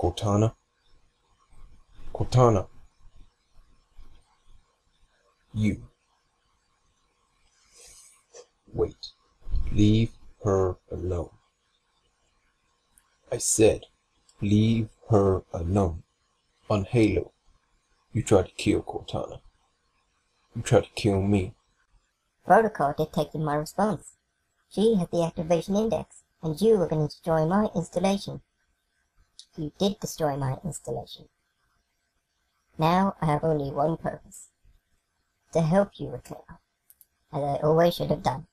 Cortana? Cortana. You. Wait. Leave her alone. I said, leave her alone. On Halo, you tried to kill Cortana. You tried to kill me. Protocol detected my response. She has the activation index, and you are going to destroy my installation. You did destroy my installation. Now I have only one purpose. To help you, Reclaimer, as I always should have done.